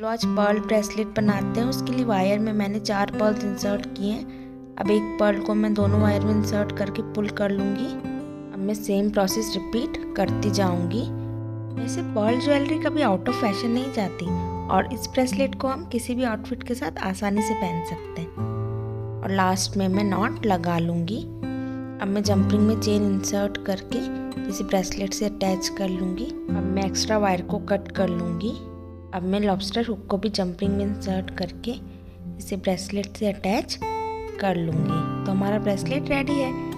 चलो आज Perl bracelet बनाते हैं। उसके लिए वायर में मैंने चार पर्ल इंसर्ट किए हैं। अब एक पर्ल को मैं दोनों वायर में इंसर्ट करके पुल कर लूँगी। अब मैं सेम प्रोसेस रिपीट करती जाऊँगी। वैसे पर्ल ज्वेलरी कभी आउट ऑफ़ फ़ैशन नहीं जाती और इस ब्रेसलेट को हम किसी भी आउटफिट के साथ आसानी से पहन सकते हैं। और लास्ट में मैं नॉट लगा लूँगी। अब मैं जंपिंग में चेन इंसर्ट करके इसी ब्रेसलेट से अटैच कर लूँगी। अब मैं एक्स्ट्रा वायर को कट कर लूँगी। अब मैं लॉबस्टर हुक को भी जंपिंग में इंसर्ट करके इसे ब्रेसलेट से अटैच कर लूँगी। तो हमारा ब्रेसलेट रेडी है।